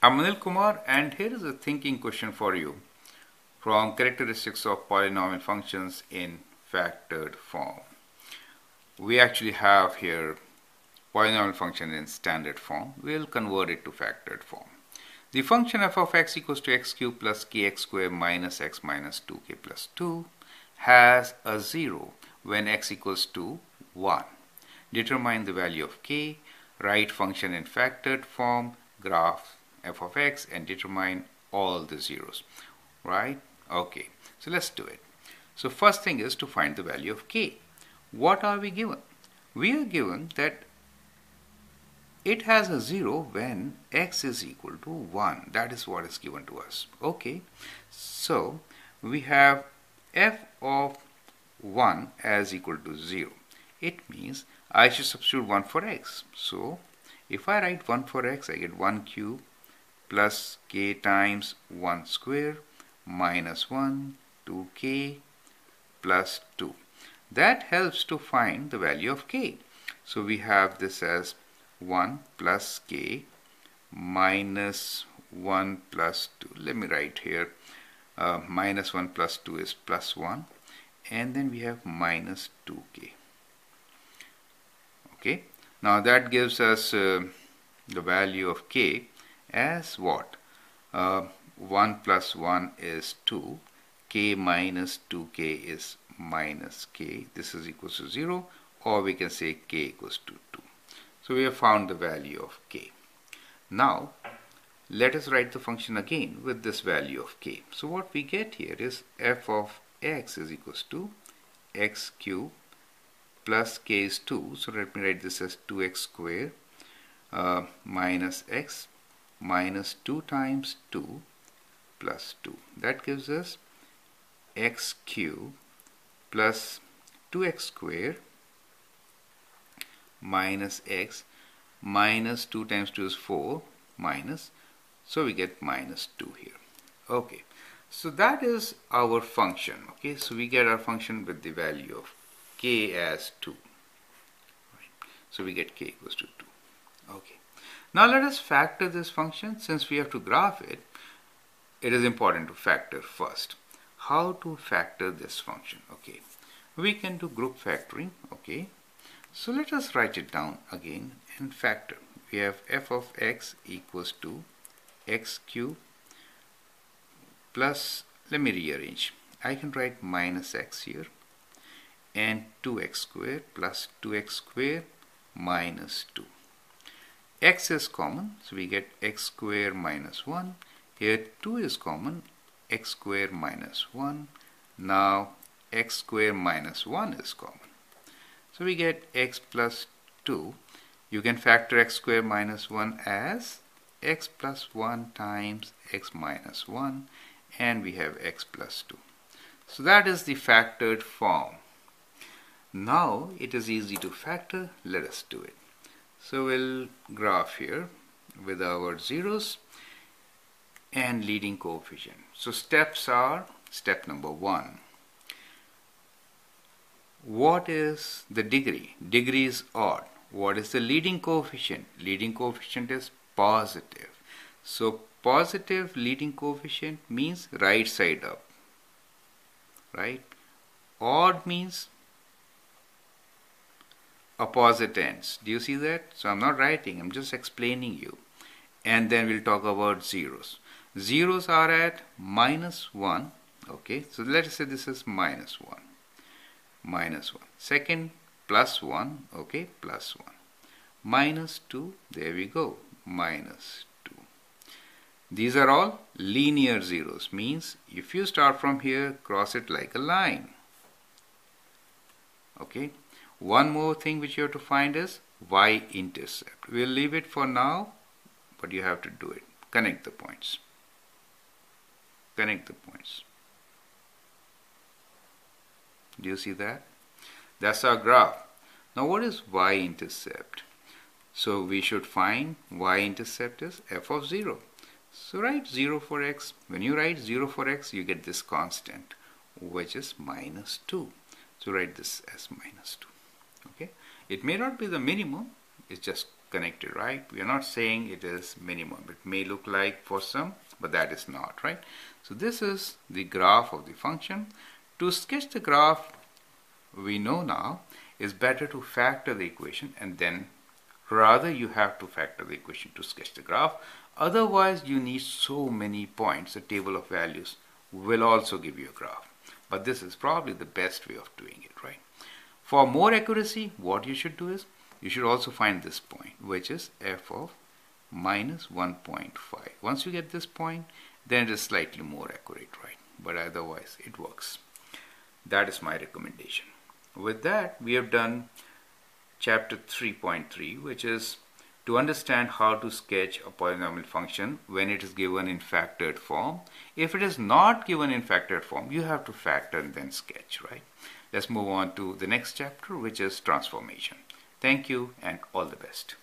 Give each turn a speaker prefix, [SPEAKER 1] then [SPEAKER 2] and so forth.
[SPEAKER 1] I'm Anil Kumar and here is a thinking question for you from characteristics of polynomial functions in factored form. We actually have here polynomial function in standard form. We'll convert it to factored form. The function f of x equals to x cubed plus kx squared minus x minus 2k plus 2 has a 0 when x equals to 1. Determine the value of k, write function in factored form, graph f of x and determine all the zeros, right? Okay, so let's do it. So first thing is to find the value of k. What are we given? We are given that it has a 0 when x is equal to 1. That is what is given to us. Okay, so we have f of 1 as equal to 0. It means I should substitute 1 for x. So if I write 1 for x, I get 1 cube plus k times 1 square minus 1 2k plus 2. That helps to find the value of k. So we have this as 1 plus k minus 1 plus 2. Let me write here uh, minus 1 plus 2 is plus 1 and then we have minus 2k. Okay, now that gives us uh, the value of k as what? Uh, 1 plus 1 is 2, k minus 2k is minus k. This is equal to 0 or we can say k equals to 2. So we have found the value of k. Now let us write the function again with this value of k. So what we get here is f of x is equals to x cube plus k is 2. So let me write this as 2x square uh, minus x minus 2 times 2 plus 2. That gives us x cube plus 2x square minus x minus 2 times 2 is 4 minus so we get minus 2 here. Okay so that is our function okay? So we get our function with the value of k as 2 right. so we get k equals to 2 okay now let us factor this function. Since we have to graph it, it is important to factor first. How to factor this function? Okay, we can do group factoring. Okay, so let us write it down again and factor. We have f of x equals to x cube plus, let me rearrange. I can write minus x here and 2x squared plus 2x squared minus 2 x is common so we get x square minus 1 here 2 is common x square minus 1 now x square minus 1 is common. So we get x plus 2 you can factor x square minus 1 as x plus 1 times x minus 1 and we have x plus 2 so that is the factored form. Now it is easy to factor. Let us do it so we'll graph here with our zeros and leading coefficient. So steps are step number one. What is the degree? Degree is odd. What is the leading coefficient? Leading coefficient is positive. So positive leading coefficient means right side up. Right? Odd means opposite ends. Do you see that? So I'm not writing, I'm just explaining you. And then we'll talk about zeros. Zeros are at minus 1. Okay, so let's say this is minus 1. Minus 1. Second, plus 1. Okay, plus 1. Minus 2. There we go. Minus 2. These are all linear zeros. Means if you start from here, cross it like a line. Okay, one more thing which you have to find is y-intercept. We'll leave it for now, but you have to do it. Connect the points. Connect the points. Do you see that? That's our graph. Now what is y-intercept? So we should find y-intercept is f of 0. So write 0 for x. When you write 0 for x, you get this constant, which is minus 2. So write this as minus 2 okay it may not be the minimum it's just connected, right? We are not saying it is minimum. It may look like for some, but that is not, right? So this is the graph of the function. To sketch the graph, we know now, is better to factor the equation and then rather you have to factor the equation to sketch the graph. Otherwise, you need so many points, a table of values will also give you a graph. But this is probably the best way of doing it, right? For more accuracy, what you should do is you should also find this point which is f of minus 1.5 once you get this point then it is slightly more accurate right? But otherwise it works. That is my recommendation. With that we have done chapter 3.3 which is to understand how to sketch a polynomial function when it is given in factored form if it is not given in factored form you have to factor and then sketch right let's move on to the next chapter which is transformation Thank you and all the best.